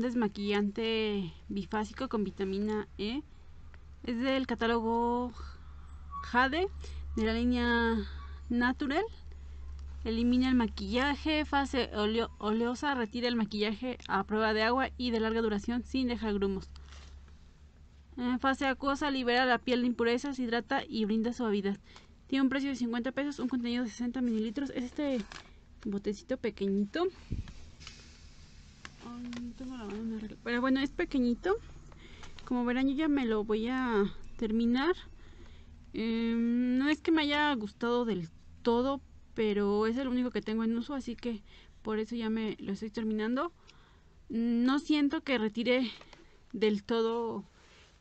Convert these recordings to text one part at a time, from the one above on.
desmaquillante bifásico con vitamina E. Es del catálogo Jade de la línea Natural. Elimina el maquillaje, fase oleosa, retira el maquillaje a prueba de agua y de larga duración sin dejar grumos. En fase acuosa, libera la piel de impurezas, hidrata y brinda suavidad. Tiene un precio de 50 pesos, un contenido de 60 mililitros. Es este botecito pequeñito. Pero bueno, es pequeñito. Como verán, yo ya me lo voy a terminar. Em, no es que me haya gustado del todo, pero es el único que tengo en uso, así que por eso ya me lo estoy terminando. No siento que retire del todo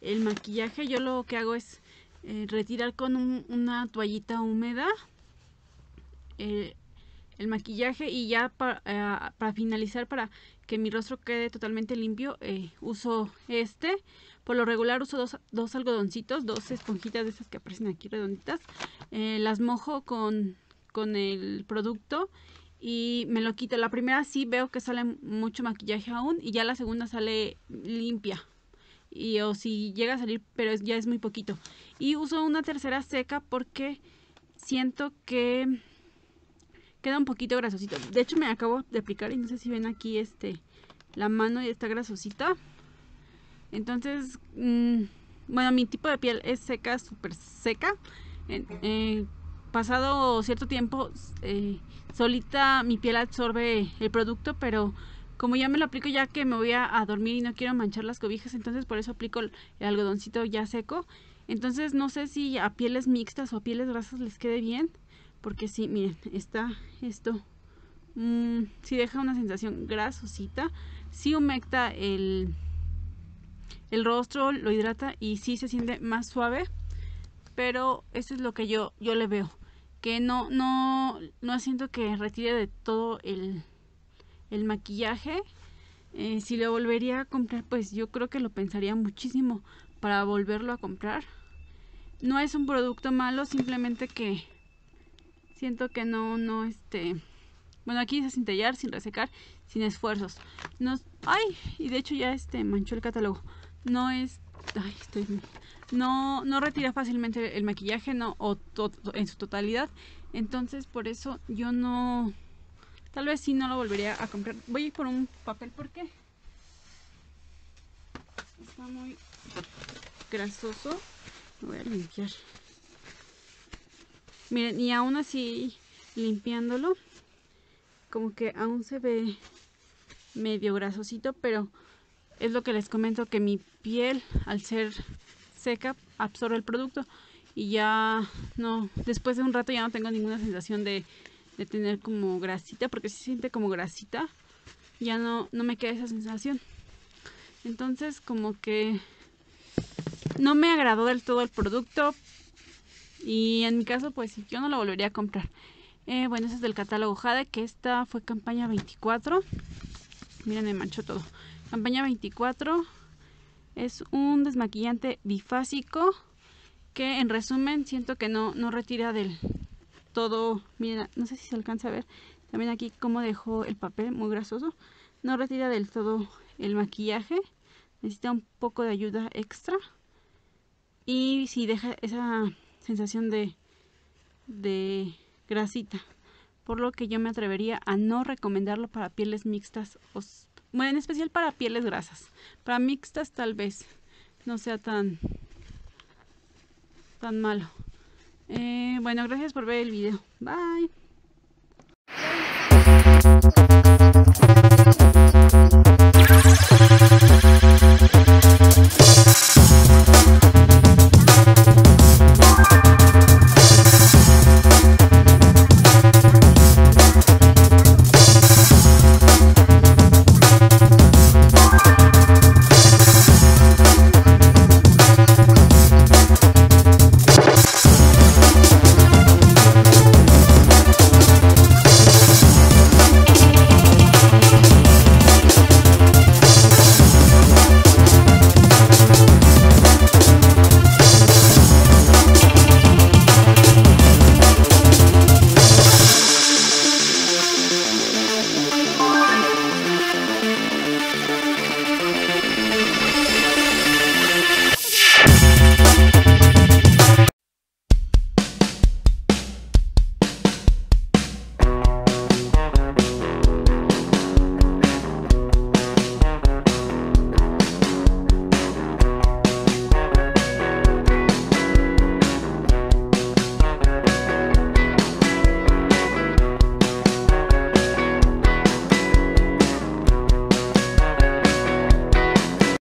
el maquillaje. Yo lo que hago es eh, retirar con una toallita húmeda eh, el maquillaje y ya para, eh, para finalizar para que mi rostro quede totalmente limpio uso este por lo regular uso dos, dos, algodoncitos dos esponjitas de esas que aparecen aquí redonditas las mojo con con el producto y me lo quito. La primera sí veo que sale mucho maquillaje aún y ya la segunda sale limpia. Y o si llega a salir, pero ya es muy poquito. Y uso una tercera seca porque siento que queda un poquito grasosito. De hecho me acabo de aplicar y no sé si ven aquí este la mano y está grasosita. Entonces, mm, bueno, mi tipo de piel es seca, súper seca. Eh, pasado cierto tiempo, eh, solita mi piel absorbe el producto, pero como ya me lo aplico ya que me voy a, dormir y no quiero manchar las cobijas, entonces por eso aplico el, algodoncito ya seco. Entonces no sé si a pieles mixtas o a pieles grasas les quede bien, porque sí, miren, está esto, mmm, sí deja una sensación grasosita, sí humecta el, el rostro, lo hidrata y sí se siente más suave, pero eso es lo que yo, yo le veo que no, no, no siento que retire de todo el, el maquillaje. Eh, si lo volvería a comprar, pues yo creo que lo pensaría muchísimo para volverlo a comprar. No es un producto malo, simplemente que siento que no, no, este... Bueno, aquí dice sin tallar, sin resecar, sin esfuerzos. No, ay, y de hecho ya este manchó el catálogo. No es... Ay, estoy no, no retira fácilmente el maquillaje no, o en su totalidad. Entonces por eso yo no, tal vez sí no lo volvería a comprar. Voy a ir por un papel porque está muy grasoso. Lo voy a limpiar. Miren, y aún así limpiándolo, como que aún se ve medio grasosito, pero es lo que les comento que mi piel al ser seca absorbe el producto y ya no, después de un rato ya no tengo ninguna sensación de, de tener como grasita, porque si se siente como grasita, ya no, no me queda esa sensación. Entonces como que no me agradó del todo el producto y en mi caso pues yo no lo volvería a comprar. Eh, bueno, ese es del catálogo Jade, que esta fue campaña 24. Miren, me manchó todo. Campaña 24 es un desmaquillante bifásico que en resumen siento que no, no retira del todo, mira, no sé si se alcanza a ver, también aquí como dejó el papel muy grasoso, no retira del todo el maquillaje, necesita un poco de ayuda extra y si deja esa sensación de, de grasita, por lo que yo me atrevería a no recomendarlo para pieles mixtas o bueno, en especial para pieles grasas. Para mixtas tal vez no sea tan, tan malo. Eh, bueno, gracias por ver el video. Bye. Bye.